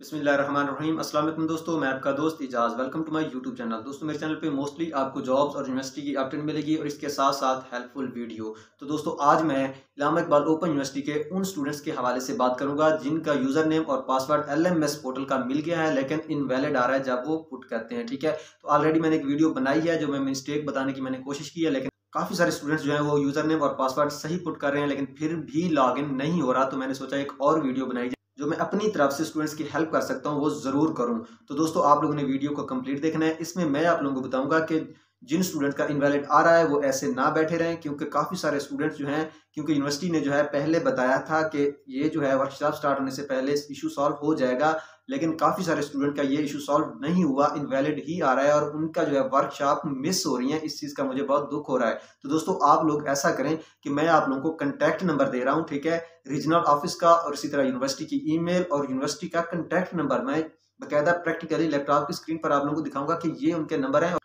अस्सलाम वालेकुम दोस्तों, मैं आपका दोस्त Ijaz welcome to my YouTube channel दोस्तों, मेरे चैनल पे मोस्टली आपको जॉब्स और यूनिवर्सिटी की अपडेट मिलेगी और इसके साथ साथ हेल्पफुल वीडियो तो दोस्तों, आज मैं इलामा इकबाल ओपन यूनिवर्सिटी के उन स्टूडेंट्स के हवाले से बात करूँगा जिनका यूज़र नेम और password L M S portal का मिल गया है, लेकिन इनवैलिड आ रहा है जब वो पुट करते हैं, ठीक है? तो ऑलरेडी मैंने एक वीडियो बनाई है जो मैं मिस्टेक बताने की मैंने कोशिश की है, लेकिन काफ़ी सारे स्टूडेंट्स जो हैं वो यूज़र नेम और पासवर्ड सही पुट कर रहे हैं, लेकिन फिर भी लॉगिन नहीं हो रहा तो मैंने सोचा एक और वीडियो बनाई जो मैं अपनी तरफ़ से स्टूडेंट्स की हेल्प कर सकता हूँ, वो ज़रूर करूँ। तो दोस्तों, आप लोगों ने वीडियो को कंप्लीट देखना है। इसमें मैं आप लोगों को बताऊँगा कि जिन स्टूडेंट का इनवैलिड आ रहा है, वो ऐसे ना बैठे रहें, क्योंकि काफ़ी सारे स्टूडेंट्स जो हैं, क्योंकि यूनिवर्सिटी ने जो है, पहले बताया था कि ये जो है वर्कशॉप स्टार्ट होने से पहले इशू सॉल्व हो जाएगा। लेकिन काफ़ी सारे स्टूडेंट का ये इशू सॉल्व नहीं हुआ इनवैलिड ही आ रहा है और उनका जो है वर्कशॉप मिस हो रही है। इस चीज़ का मुझे बहुत दुख हो रहा है। तो दोस्तों, आप लोग ऐसा करें कि मैं आप लोगों को कंटैक्ट नंबर दे रहा हूँ, ठीक है? रीजनल ऑफ़िस का और इसी तरह यूनिवर्सिटी की ईमेल और यूनिवर्सिटी का कंटैक्ट नंबर मैं बकायदा प्रैक्टिकली लैपटॉप की स्क्रीन पर आप लोगों को दिखाऊँगा कि ये उनके नंबर हैं।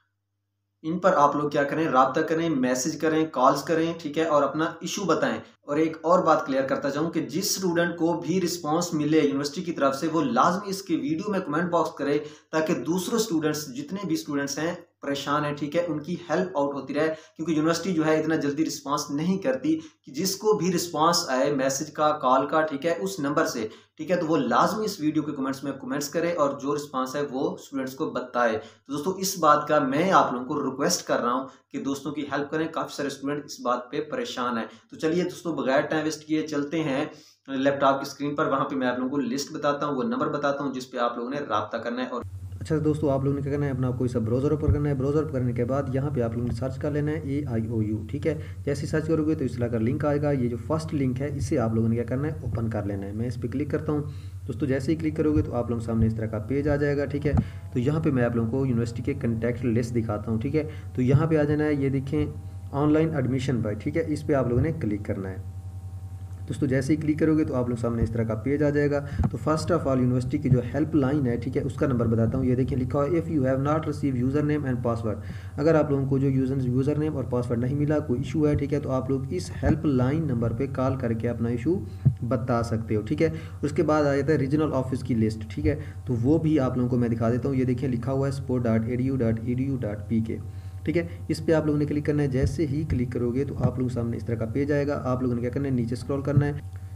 इन पर आप लोग क्या करें, रबता करें, मैसेज करें कॉल्स करें, ठीक है, और अपना इशू बताएँ। और एक और बात क्लियर करता चाहूँ कि जिस स्टूडेंट को भी रिस्पांस मिले यूनिवर्सिटी की तरफ़ से, वो लाजमी इसके वीडियो में कमेंट बॉक्स करे, ताकि दूसरे स्टूडेंट्स जितने भी स्टूडेंट्स हैं परेशान है, ठीक है? उनकी हेल्प आउट होती रहे, क्योंकि यूनिवर्सिटी जो है इतना जल्दी रिस्पांस नहीं करती कि जिसको भी रिस्पांस आए मैसेज का कॉल का, ठीक है, उस नंबर से, ठीक है? तो वो लाजमी इस वीडियो के कमेंट्स में कमेंट्स करे और जो रिस्पांस है वो स्टूडेंट्स को बताए। तो दोस्तों, इस बात का मैं आप लोगों को रिक्वेस्ट कर रहा हूँ कि दोस्तों की हेल्प करें। काफ़ी सारे स्टूडेंट इस बात पे परेशान है। तो चलिए दोस्तों, बगैर टाइम वेस्ट किए चलते हैं। लैपटॉप की स्क्रीन पर वहाँ पे मैं आप लोगों को लिस्ट बताता हूँ, वो नंबर बताता हूँ जिसपे आप लोगों ने रबता करना है और अच्छा दोस्तों, आप लोगों ने क्या करना है? अपना कोई सा ब्राउज़र ओपन करना है। ब्राउज़र ओपन करने के बाद यहाँ पे आप लोगों ने सर्च कर लेना है ए आई ओ यू ठीक है? जैसे सर्च करोगे तो इस तरह का लिंक आएगा। ये जो फ़र्स्ट लिंक है, इसे आप लोगों ने क्या करना है? ओपन कर लेना है। मैं इस पर क्लिक करता हूँ। दोस्तों, जैसे ही क्लिक करोगे तो आप लोगों सामने इस तरह का पेज आ जाएगा, ठीक है? तो यहाँ पर मैं आप लोगों को यूनिवर्सिटी के कंटैक्ट लिस्ट दिखाता हूँ, ठीक है? तो यहाँ पर आ जाना है, ये देखें ऑनलाइन एडमिशन पर ठीक है? इस पर आप लोगों ने क्लिक करना है। दोस्तों, जैसे ही क्लिक करोगे तो आप लोग सामने इस तरह का पेज आ जाएगा। तो फ़र्स्ट ऑफ़ ऑल यूनिवर्सिटी की जो हेल्प लाइन है, ठीक है, उसका नंबर बताता हूँ। ये देखिए, लिखा हुआ if you have not receive user name and password अगर आप लोगों को जो यूज़र यूज़र नेम और पासवर्ड नहीं मिला, कोई इशू है, ठीक है तो आप लोग इस हेल्प लाइन नंबर पर कॉल करके अपना इशू बता सकते हो, ठीक है। उसके बाद आ जाता है रीजनल ऑफ़िस की लिस्ट ठीक है। तो वो भी आप लोगों को मैं दिखा देता हूँ। ये देखिए, लिखा हुआ है support dot A D U dot E D U dot P K ठीक है? इस पर आप लोगों ने क्लिक करना है। जैसे ही क्लिक करोगे तो आप लोगों के सामने इस तरह का पेज आएगा। आप लोगों ने क्या करना है? नीचे स्क्रॉल करना है।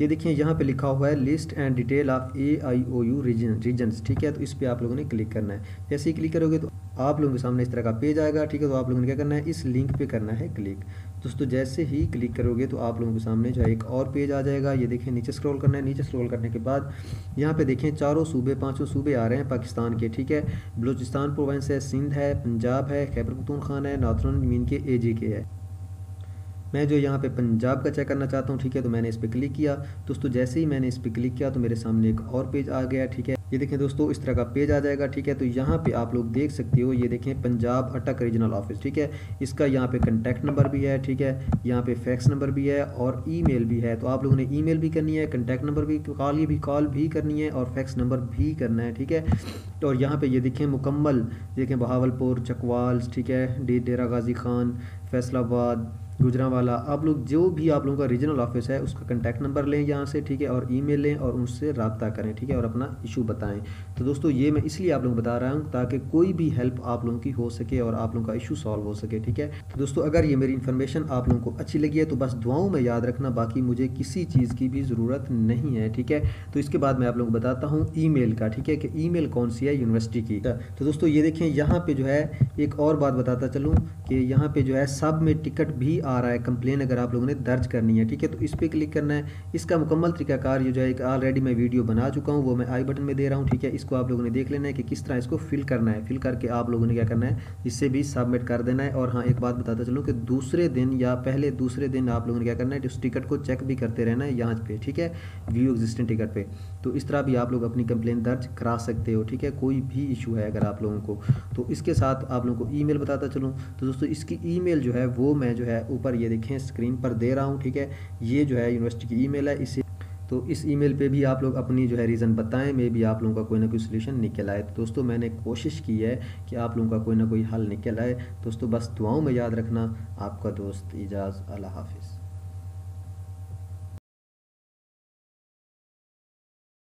ये देखिए, यहाँ पे लिखा हुआ है list and detail of A I O U region regions ठीक है? तो इस पर आप लोगों ने क्लिक करना है। जैसे ही क्लिक करोगे तो आप लोगों के सामने इस तरह का पेज आएगा, ठीक है? तो आप लोगों ने क्या करना है? इस लिंक पे करना है क्लिक दोस्तों, जैसे ही क्लिक करोगे तो आप लोगों के सामने जो है एक और पेज आ जाएगा। ये देखें नीचे स्क्रॉल करना है। नीचे स्क्रॉल करने के बाद यहाँ पे देखें चारों सूबे, पाँचों सूबे आ रहे हैं पाकिस्तान के, ठीक है? बलूचिस्तान प्रोवेंस है, सिंध है, पंजाब है खैबर पख्तूनखान है नाथरन मीन के ए के है। मैं जो यहाँ पे पंजाब का चेक करना चाहता हूँ, ठीक है तो मैंने इस पर क्लिक किया। दोस्तों, जैसे ही मैंने इस पर क्लिक किया तो मेरे सामने एक और पेज आ गया, ठीक है। ये देखें दोस्तों, इस तरह का पेज आ जाएगा, ठीक है। तो यहाँ पे आप लोग देख सकते हो, ये देखें पंजाब अटक रीजनल ऑफ़िस ठीक है। इसका यहाँ पे कंटेक्ट नंबर भी है, ठीक है। यहाँ पे फैक्स नंबर भी है और ईमेल भी है। तो आप लोगों ने ईमेल भी करनी है कंटेक्ट नंबर भी कॉल भी कॉल भी करनी है और फैक्स नंबर भी करना है, ठीक है। और यहाँ पे ये देखें मुकम्मल, देखें बहावलपुर, चकवाल, ठीक है डेरा गाजी खान, फैसलाबाद गुजरावाला। आप लोग जो भी आप लोगों का रीजनल ऑफ़िस है, उसका कंटैक्ट नंबर लें यहाँ से, ठीक है? और ईमेल लें और उनसे रबता करें, ठीक है? और अपना इशू बताएँ। तो दोस्तों, ये मैं इसलिए आप लोगों बता रहा हूँ ताकि कोई भी हेल्प आप लोगों की हो सके और आप लोगों का इशू सॉल्व हो सके, ठीक है? तो दोस्तों, अगर ये मेरी इन्फॉर्मेशन आप लोगों को अच्छी लगी है तो बस दुआओं में याद रखना, बाकी मुझे किसी चीज़ की भी ज़रूरत नहीं है, ठीक है? तो इसके बाद मैं आप लोगों को बताता हूँ ई का, ठीक है? कि ई कौन सी है यूनिवर्सिटी की? तो दोस्तों, ये देखें, यहाँ पर जो है, एक और बात बताता चलूँ कि यहाँ पर जो है सब में टिकट भी आ रहा है कंप्लेन अगर आप लोगों ने दर्ज करनी है, ठीक है? तो इस पर क्लिक करना है। इसका मुकम्मल तरीकाकार जो है, एक ऑलरेडी मैं वीडियो बना चुका हूँ, वो मैं आई बटन में दे रहा हूँ, ठीक है? इसको आप लोगों ने देख लेना है कि किस तरह इसको फिल करना है। फिल करके आप लोगों ने क्या करना है, इससे भी सबमिट कर देना है। और हाँ एक बात बताता चलूँ कि दूसरे दिन या पहले दूसरे दिन आप लोगों ने क्या करना है, उस टिकट को चेक भी करते रहना है यहाँ पे, ठीक है? व्यू एग्जिस्टिंग टिकट पे। तो इस तरह भी आप लोग अपनी कंप्लेन दर्ज करा सकते हो, ठीक है? कोई भी इशू है अगर आप लोगों को तो इसके साथ आप लोगों को ईमेल बताता चलूँ। तो दोस्तों, इसकी ईमेल जो है, वो मैं जो है ऊपर, ये देखें स्क्रीन पर दे रहा हूँ, ठीक है? ये जो है यूनिवर्सिटी की ईमेल है, इसे तो इस ईमेल पे भी आप लोग अपनी जो है रीज़न बताएँ मे भी आप लोगों का कोई ना कोई सोल्यूशन निकल आए। तो दोस्तों, मैंने कोशिश की है कि आप लोगों का कोई ना कोई हल निकल आए। दोस्तों, बस दुआओं में याद रखना। आपका दोस्त एजाज़, अल्लाह हाफिज़।